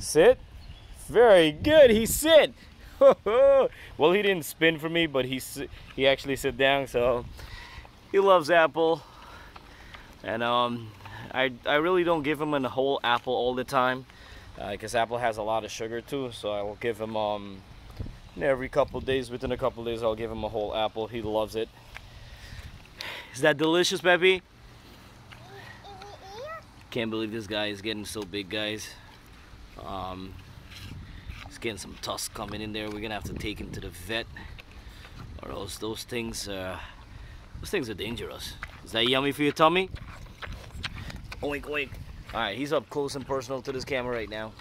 Sit. Very good. He sit. well, he didn't spin for me, but he he actually sit down. So he loves apple, and um, I I really don't give him a whole apple all the time, because uh, apple has a lot of sugar too. So I will give him um every couple days. Within a couple days, I'll give him a whole apple. He loves it. Is that delicious, Peppy? Can't believe this guy is getting so big, guys. Um, he's getting some tusks coming in there. We're gonna have to take him to the vet, or else those things, uh, those things are dangerous. Is that yummy for your tummy? Oink, oink. All right, he's up close and personal to this camera right now.